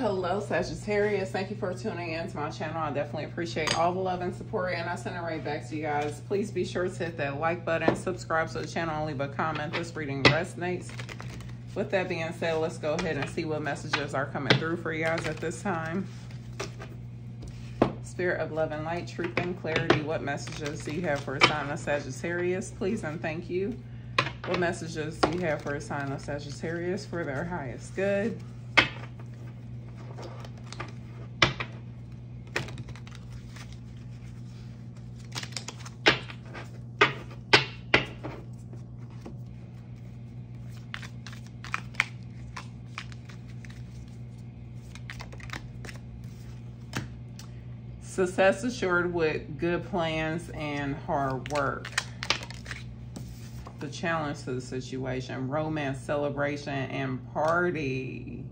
Hello, Sagittarius. Thank you for tuning in to my channel. I definitely appreciate all the love and support, and I send it right back to you guys. Please be sure to hit that like button, subscribe to the channel, and leave a comment. This reading resonates. With that being said, let's go ahead and see what messages are coming through for you guys at this time. Spirit of love and light, truth and clarity. What messages do you have for a sign of Sagittarius? Please and thank you. What messages do you have for a sign of Sagittarius for their highest good? Success assured with good plans and hard work. The challenge to the situation, romance, celebration, and party.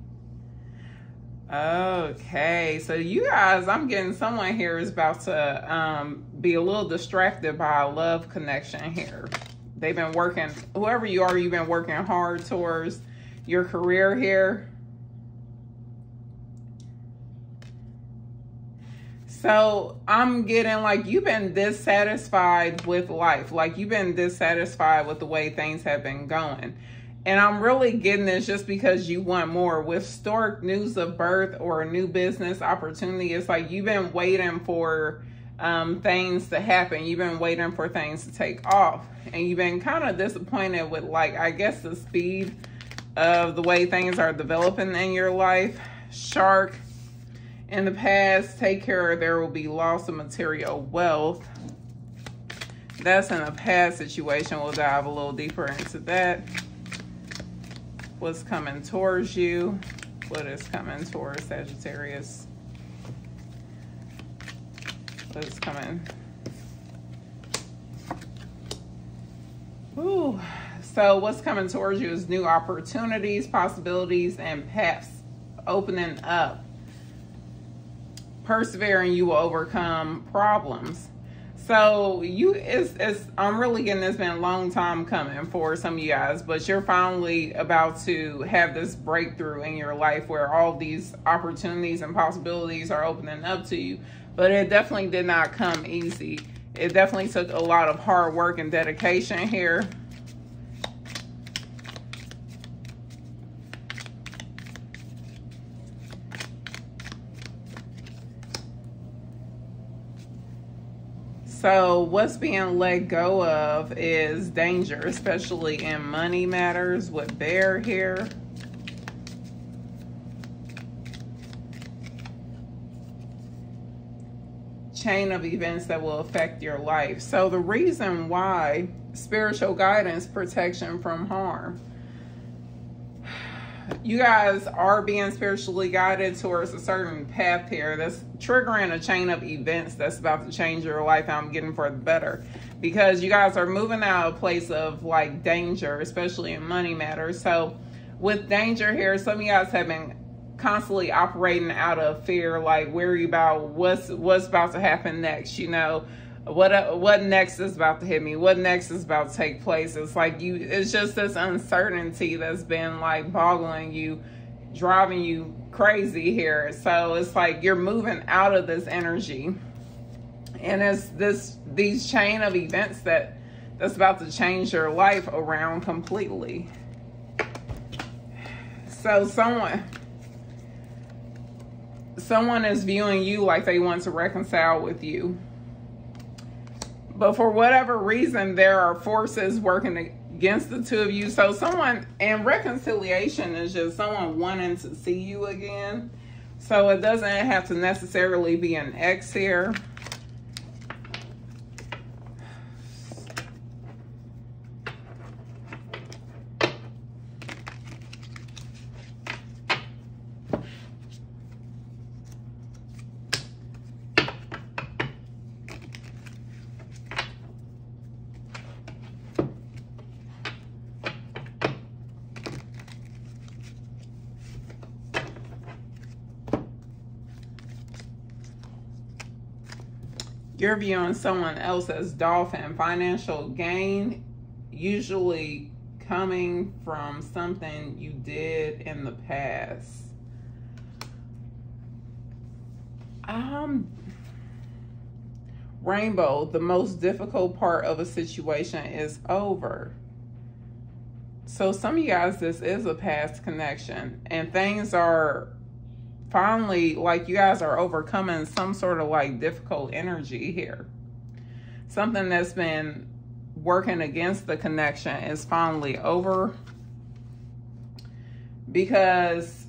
Okay, so you guys, I'm getting someone here is about to um, be a little distracted by a love connection here. They've been working, whoever you are, you've been working hard towards your career here So I'm getting like you've been dissatisfied with life. Like you've been dissatisfied with the way things have been going. And I'm really getting this just because you want more. With stork news of birth or a new business opportunity, it's like you've been waiting for um, things to happen. You've been waiting for things to take off. And you've been kind of disappointed with, like, I guess the speed of the way things are developing in your life. Shark in the past, take care, there will be loss of material wealth. That's in a past situation. We'll dive a little deeper into that. What's coming towards you? What is coming towards Sagittarius? What is coming? Ooh. So what's coming towards you is new opportunities, possibilities, and paths opening up persevering, you will overcome problems. So you it's, it's I'm really getting this been a long time coming for some of you guys, but you're finally about to have this breakthrough in your life where all these opportunities and possibilities are opening up to you. But it definitely did not come easy. It definitely took a lot of hard work and dedication here. So what's being let go of is danger, especially in money matters with bear here. Chain of events that will affect your life. So the reason why spiritual guidance, protection from harm you guys are being spiritually guided towards a certain path here that's triggering a chain of events that's about to change your life I'm getting for the better. Because you guys are moving out of a place of like danger especially in money matters. So with danger here some of you guys have been constantly operating out of fear like worry about what's what's about to happen next you know what uh, what next is about to hit me? What next is about to take place? It's like you it's just this uncertainty that's been like boggling you driving you crazy here. So it's like you're moving out of this energy. And it's this these chain of events that that's about to change your life around completely. So someone someone is viewing you like they want to reconcile with you but for whatever reason, there are forces working against the two of you. So someone, and reconciliation is just someone wanting to see you again. So it doesn't have to necessarily be an ex here. You're viewing someone else as dolphin financial gain usually coming from something you did in the past Um, Rainbow, the most difficult part of a situation is over. So, some of you guys, this is a past connection, and things are finally like you guys are overcoming some sort of like difficult energy here. Something that's been working against the connection is finally over. Because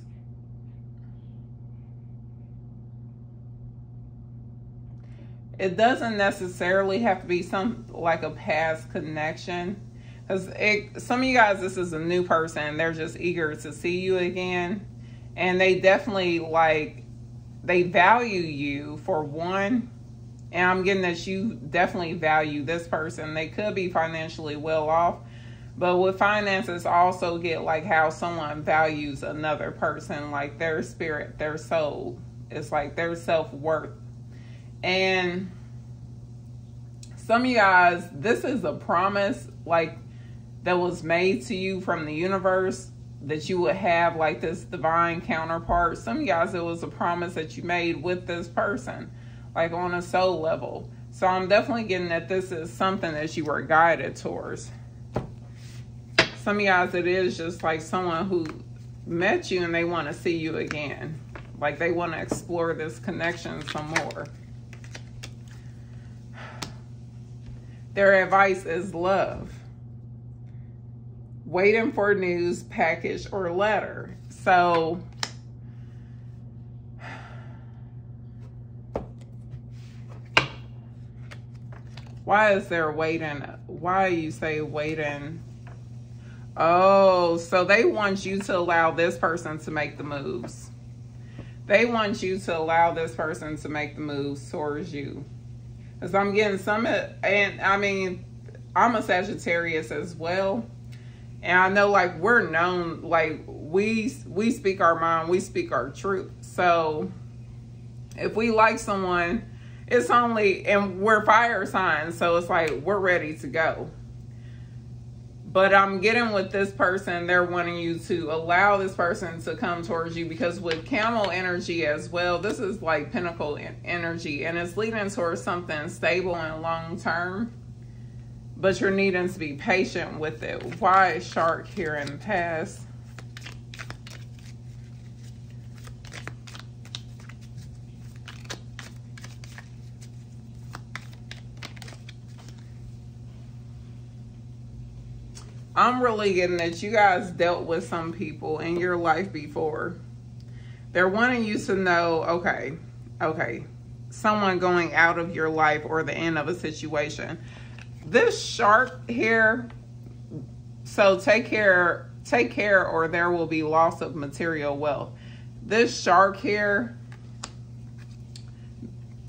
it doesn't necessarily have to be some like a past connection. Because some of you guys this is a new person. They're just eager to see you again and they definitely like they value you for one and i'm getting that you definitely value this person. They could be financially well off but with finances also get like how someone values another person like their spirit their soul. It's like their self-worth. And some of you guys this is a promise like that was made to you from the universe that you would have like this divine counterpart. Some guys, it was a promise that you made with this person, like on a soul level. So I'm definitely getting that this is something that you were guided towards. Some of guys, it is just like someone who met you and they want to see you again. Like they want to explore this connection some more. Their advice is love waiting for news, package, or letter. So, why is there waiting? Why you say waiting? Oh, so they want you to allow this person to make the moves. They want you to allow this person to make the moves towards you. Because I'm getting some, and I mean, I'm a Sagittarius as well and I know like we're known like we we speak our mind, we speak our truth. So if we like someone, it's only and we're fire signs, so it's like we're ready to go. But I'm getting with this person, they're wanting you to allow this person to come towards you because with camel energy as well, this is like pinnacle energy and it's leading towards something stable and long term but you're needing to be patient with it. Why is shark here in the past? I'm really getting that you guys dealt with some people in your life before. They're wanting you to know, okay, okay, someone going out of your life or the end of a situation this shark here, so take care, take care or there will be loss of material wealth. This shark here,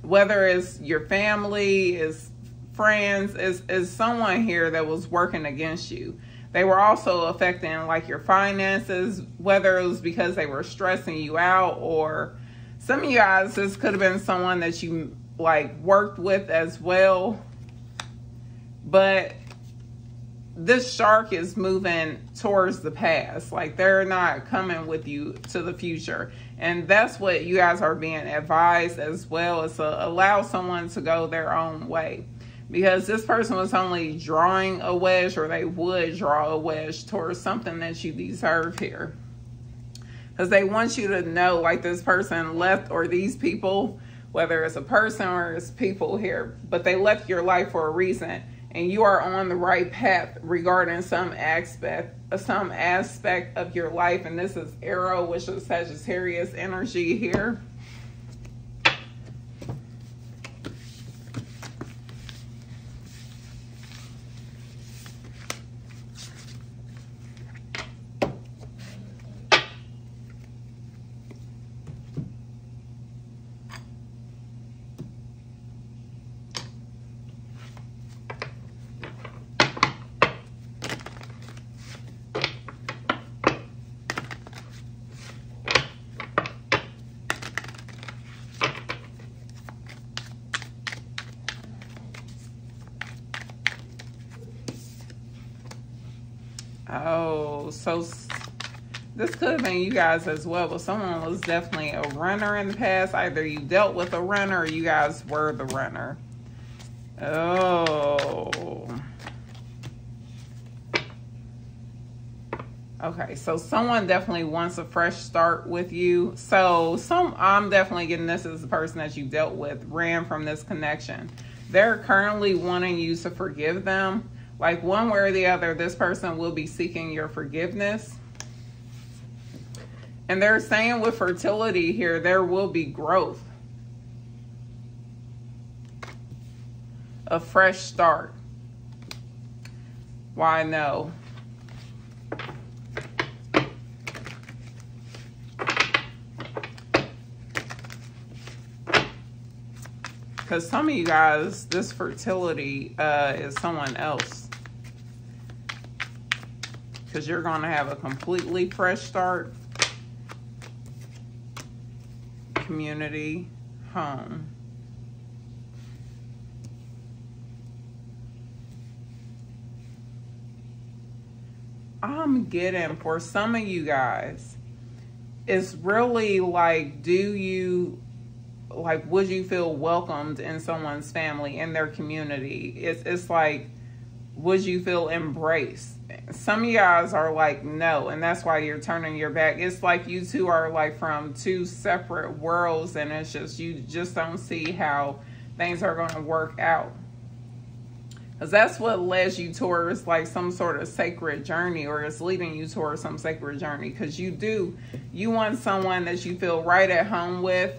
whether it's your family, is friends, is, is someone here that was working against you. They were also affecting like your finances, whether it was because they were stressing you out or some of you guys, this could have been someone that you like worked with as well but this shark is moving towards the past. Like they're not coming with you to the future. And that's what you guys are being advised as well is to allow someone to go their own way. Because this person was only drawing a wedge or they would draw a wedge towards something that you deserve here. Because they want you to know like this person left or these people, whether it's a person or it's people here, but they left your life for a reason and you are on the right path regarding some aspect some aspect of your life. And this is arrow which is sagittarius energy here So this could have been you guys as well, but someone was definitely a runner in the past. Either you dealt with a runner or you guys were the runner. Oh. Okay, so someone definitely wants a fresh start with you. So some I'm definitely getting this as the person that you dealt with ran from this connection. They're currently wanting you to forgive them. Like one way or the other, this person will be seeking your forgiveness. And they're saying with fertility here, there will be growth. A fresh start. Why no? because some of you guys, this fertility uh, is someone else. Because you're going to have a completely fresh start. Community, home. I'm getting for some of you guys, it's really like, do you like would you feel welcomed in someone's family in their community it's it's like would you feel embraced? Some of guys are like no and that's why you're turning your back. It's like you two are like from two separate worlds and it's just you just don't see how things are going to work out. Because that's what leads you towards like some sort of sacred journey or it's leading you towards some sacred journey. Because you do you want someone that you feel right at home with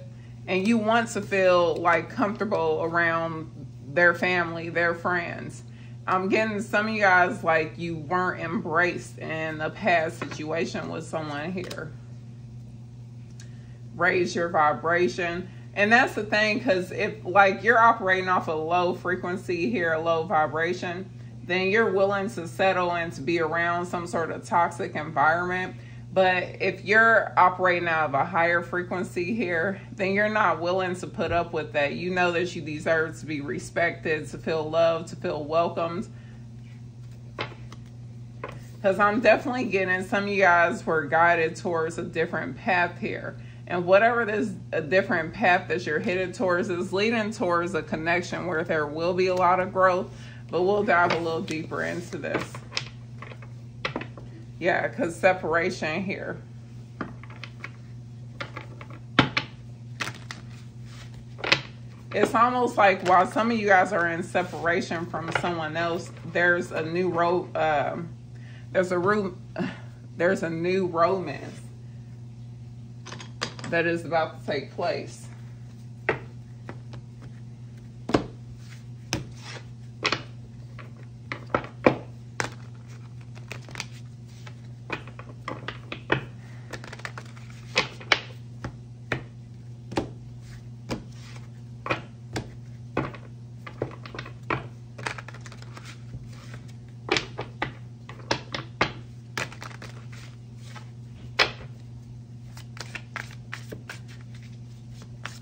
and you want to feel like comfortable around their family, their friends. I'm getting some of you guys like you weren't embraced in a past situation with someone here. Raise your vibration. And that's the thing, because if like you're operating off a low frequency here, a low vibration, then you're willing to settle and to be around some sort of toxic environment but if you're operating out of a higher frequency here, then you're not willing to put up with that. You know that you deserve to be respected, to feel loved, to feel welcomed. Because I'm definitely getting some of you guys were guided towards a different path here. And whatever this a different path that you're headed towards is leading towards a connection where there will be a lot of growth. But we'll dive a little deeper into this. Yeah, because separation here. It's almost like while some of you guys are in separation from someone else, there's a new road. Um, there's a room. There's a new romance that is about to take place.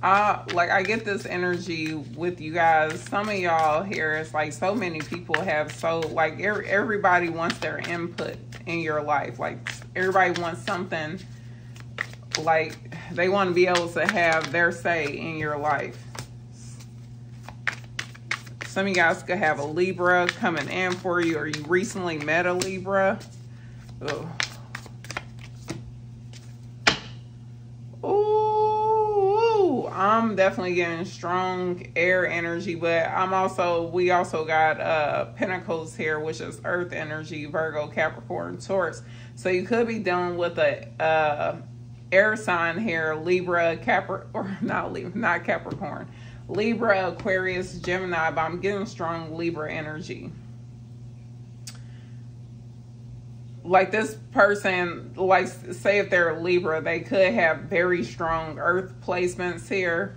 I like I get this energy with you guys. Some of y'all here, it's like so many people have so like er, everybody wants their input in your life. Like everybody wants something. Like they want to be able to have their say in your life. Some of you guys could have a Libra coming in for you, or you recently met a Libra. Ugh. I'm definitely getting strong air energy, but I'm also, we also got uh, Pentacles here, which is earth energy, Virgo, Capricorn, Taurus. So you could be dealing with a uh, air sign here, Libra, Capri, or not Libra, not Capricorn, Libra, Aquarius, Gemini, but I'm getting strong Libra energy. Like this person, like say if they're a Libra, they could have very strong earth placements here.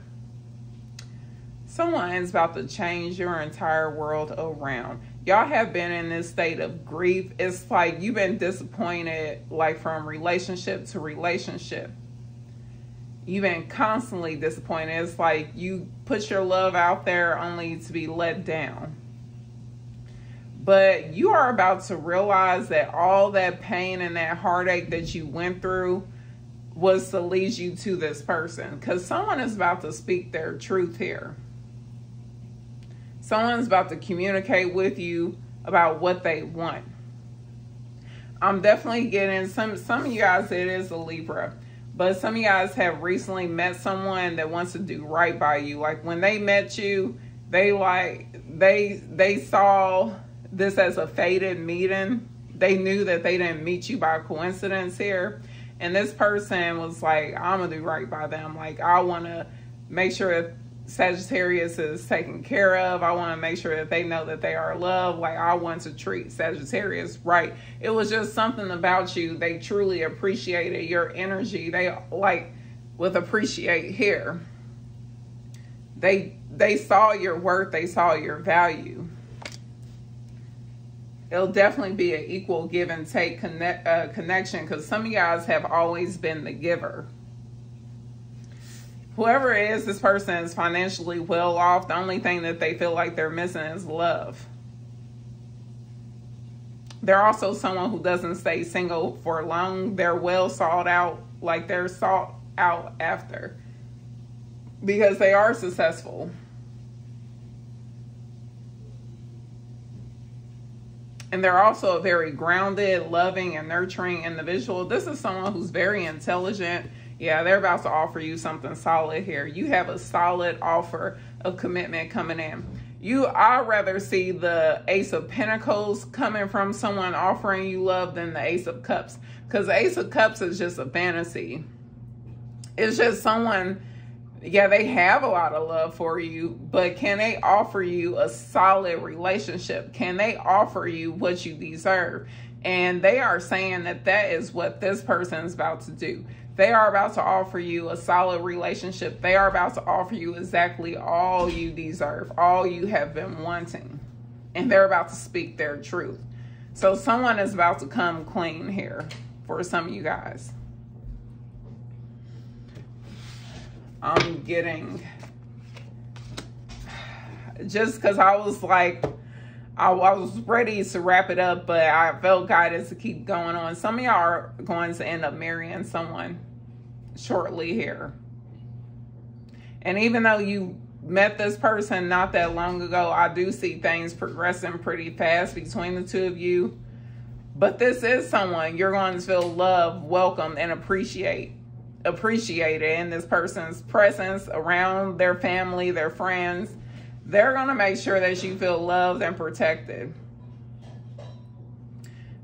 Someone is about to change your entire world around. Y'all have been in this state of grief. It's like you've been disappointed, like from relationship to relationship. You've been constantly disappointed. It's like you put your love out there only to be let down But you are about to realize that all that pain and that heartache that you went through was to lead you to this person. Because someone is about to speak their truth here. Someone's about to communicate with you about what they want. I'm definitely getting some some of you guys it is a Libra. But some of you guys have recently met someone that wants to do right by you. Like when they met you, they like they they saw this as a fated meeting. They knew that they didn't meet you by coincidence here. And this person was like, I'm gonna do right by them. Like I wanna make sure Sagittarius is taken care of. I want to make sure that they know that they are loved. Like I want to treat Sagittarius right. It was just something about you. They truly appreciated your energy. They like with appreciate here. They they saw your worth. They saw your value. It'll definitely be an equal give and take connect, uh, connection because some of guys have always been the giver whoever it is, this person is financially well off. The only thing that they feel like they're missing is love. They're also someone who doesn't stay single for long. They're well sought out, like they're sought out after because they are successful. And they're also a very grounded, loving, and nurturing individual. This is someone who's very intelligent yeah, they're about to offer you something solid here. You have a solid offer of commitment coming in. You, I'd rather see the Ace of Pentacles coming from someone offering you love than the Ace of Cups. Because the Ace of Cups is just a fantasy. It's just someone, yeah, they have a lot of love for you, but can they offer you a solid relationship? Can they offer you what you deserve? And they are saying that that is what this person is about to do. They are about to offer you a solid relationship. They are about to offer you exactly all you deserve, all you have been wanting. And they're about to speak their truth. So someone is about to come clean here for some of you guys. I'm getting just because I was like I, was ready to wrap it up, but I felt guided to keep going on. Some of y'all are going to end up marrying someone shortly here. And even though you met this person not that long ago, I do see things progressing pretty fast between the two of you. But this is someone you're going to feel love, welcome, and appreciate appreciated in this person's presence around their family, their friends they're going to make sure that you feel loved and protected.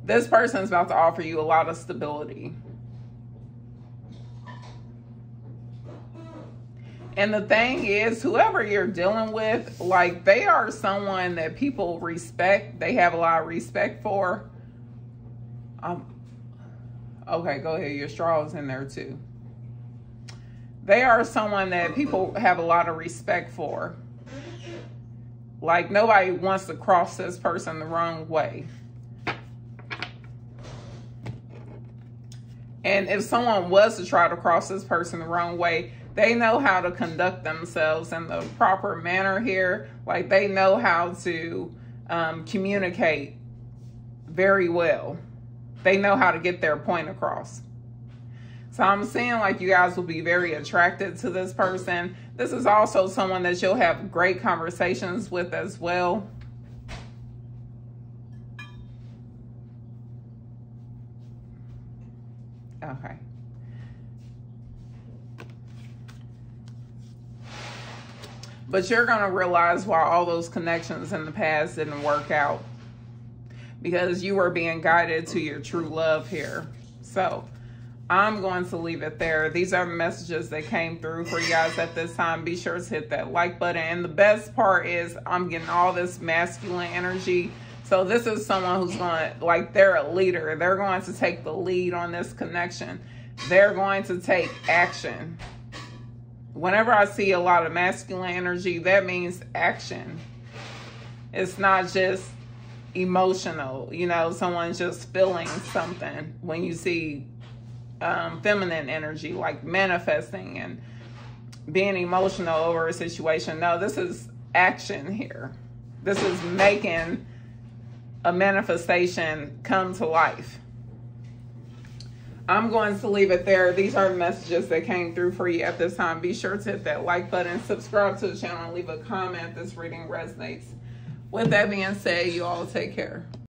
This person's about to offer you a lot of stability. And the thing is, whoever you're dealing with, like they are someone that people respect. They have a lot of respect for. Um, okay, go ahead. Your straw is in there too. They are someone that people have a lot of respect for. Like nobody wants to cross this person the wrong way. And if someone was to try to cross this person the wrong way, they know how to conduct themselves in the proper manner here. Like they know how to um, communicate very well. They know how to get their point across. So I'm seeing like you guys will be very attracted to this person. This is also someone that you'll have great conversations with as well. Okay. But you're going to realize why all those connections in the past didn't work out. Because you were being guided to your true love here. So, I'm going to leave it there. These are messages that came through for you guys at this time. Be sure to hit that like button. And the best part is I'm getting all this masculine energy. So this is someone who's going to, like, they're a leader. They're going to take the lead on this connection. They're going to take action. Whenever I see a lot of masculine energy, that means action. It's not just emotional, you know, someone's just feeling something when you see um, feminine energy, like manifesting and being emotional over a situation. No, this is action here. This is making a manifestation come to life. I'm going to leave it there. These are messages that came through for you at this time. Be sure to hit that like button, subscribe to the channel, and leave a comment. This reading resonates. With that being said, you all take care.